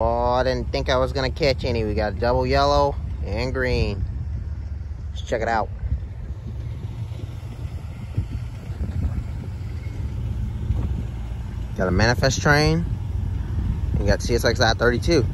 Oh, I didn't think I was gonna catch any. We got double yellow and green. Let's check it out. Got a manifest train. And you got CSX I-32.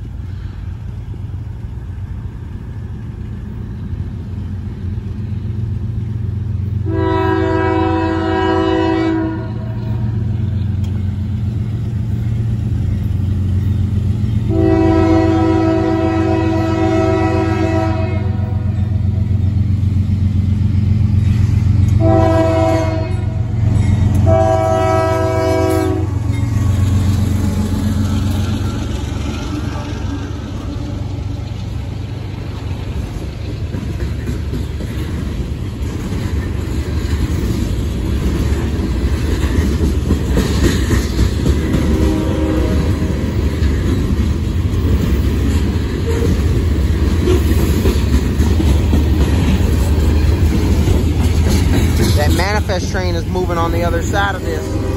Train is moving on the other side of this.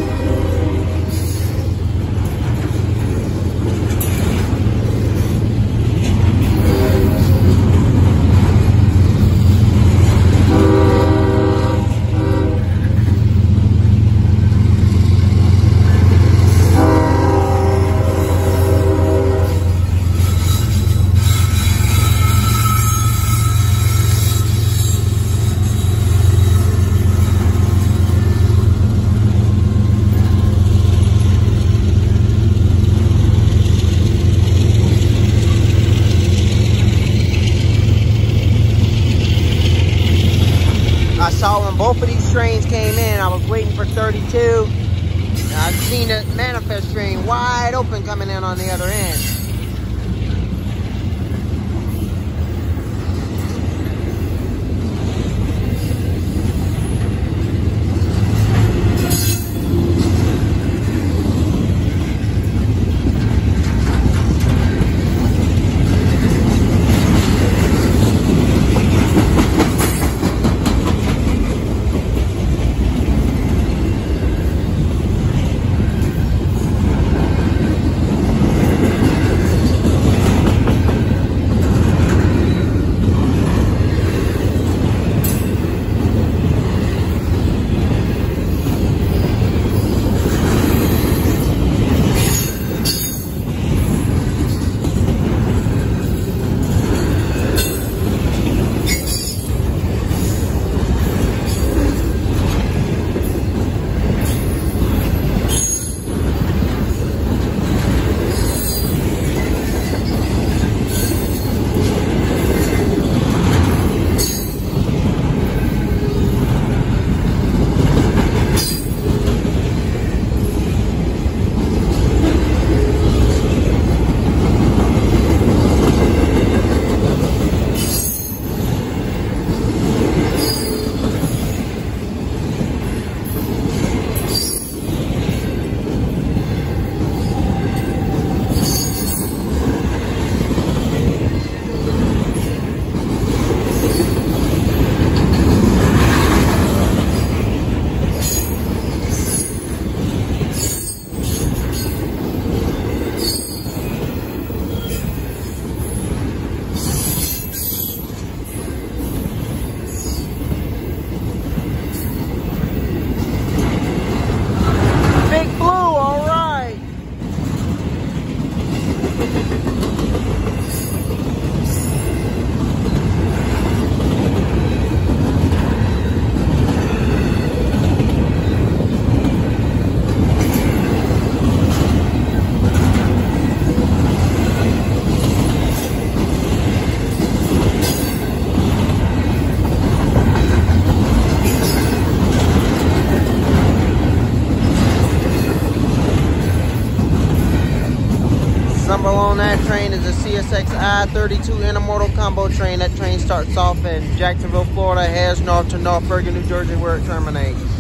I saw when both of these trains came in, I was waiting for 32. I've seen the manifest train wide open coming in on the other end. Number on that train is a CSX I-32 intermodal combo train. That train starts off in Jacksonville, Florida, heads north to North Bergen, New Jersey, where it terminates.